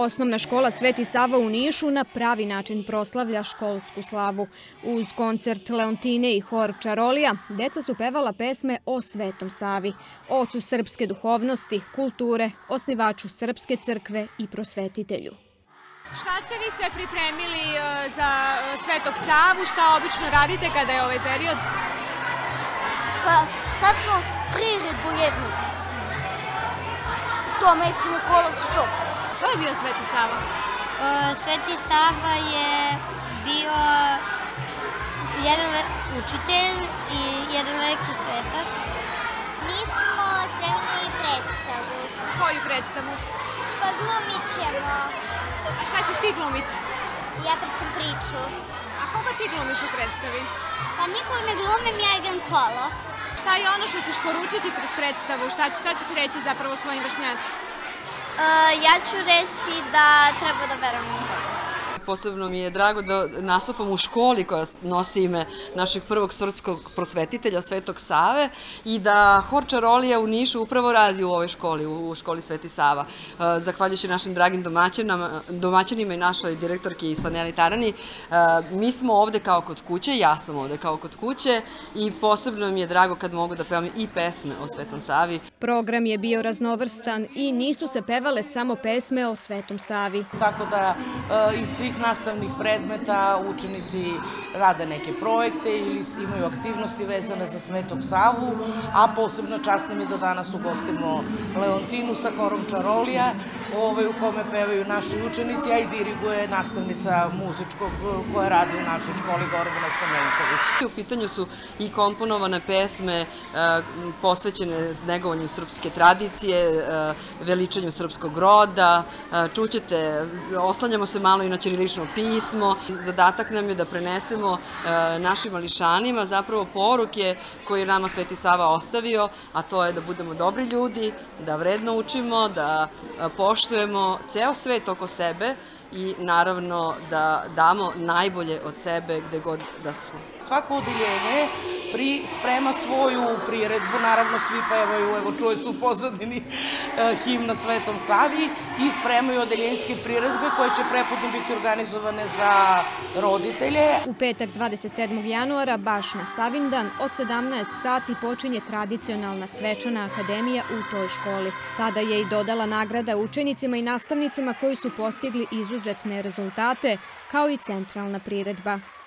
Osnovna škola Sveti Sava u Nišu na pravi način proslavlja školsku slavu. Uz koncert Leontine i hor Čarolija, deca su pevala pesme o Svetom Savi, ocu srpske duhovnosti, kulture, osnivaču Srpske crkve i prosvetitelju. Šta ste vi sve pripremili e, za e, Svetog Savu? Šta obično radite kada je ovaj period? Pa sad smo priredbu jednu. To mesimo kolovci, to. Ko je bio Sveti Sava? Sveti Sava je bio jedan učitelj i jedan veliki svetac. Mi smo spremili predstavu. Koju predstavu? Pa glumit ćemo. A šta ćeš ti glumiti? Ja pričam priču. A koga ti glumiš u predstavi? Pa nikog ne glumim, ja igram kolo. Šta je ono što ćeš poručiti kroz predstavu? Šta, ćeš, šta ćeš reći zapravo svojim vršnjacima? Ja ću reći da treba da verujemo u Boga. Posebno mi je drago da nastupam u školi koja nosi ime našeg prvog srpskog prosvetitelja Svetog Save i da Hor Čarolija u Nišu upravo radi u ovoj školi, u školi Sveti Sava. E, zahvaljujući našim dragim domaćinima i našoj direktorki Slanjani Tarani, e, mi smo ovde kao kod kuće, ja sam ovde kao kod kuće i posebno mi je drago kad mogu da pevam i pesme o Svetom Savi. Program je bio raznovrstan i nisu se pevale samo pesme o Svetom Savi. Tako da e, iz svih nastavnih predmeta učenici rade neke projekte ili imaju aktivnosti vezane za Svetog Savu, a posebno čast nam je da danas ugostimo Leontinu sa horom Čarolija, ovaj, u kome pevaju naši učenici, a i diriguje nastavnica muzičkog koja radi u našoj školi Gordana Stamenković. U pitanju su i komponovane pesme e, posvećene negovanju srpske tradicije, e, veličanju srpskog roda, čućete, oslanjamo se malo i na Ćirilično ćirilično pismo. Zadatak nam je da prenesemo e, našim mališanima zapravo poruke koje je nama Sveti Sava ostavio, a to je da budemo dobri ljudi, da vredno učimo, da e, poštujemo ceo svet oko sebe i naravno da damo najbolje od sebe gde god da smo. Svako odeljenje pri, sprema svoju priredbu, naravno svi pevaju, evo čuje su u pozadini e, himna Svetom Savi i spremaju odeljenjske priredbe koje će prepodno biti organizovane za roditelje. U petak 27. januara, baš na Savindan, od 17 sati počinje tradicionalna svečana akademija u toj školi. Tada je i dodala nagrada učenicima i nastavnicima koji su postigli izuzetne rezultate, kao i centralna priredba.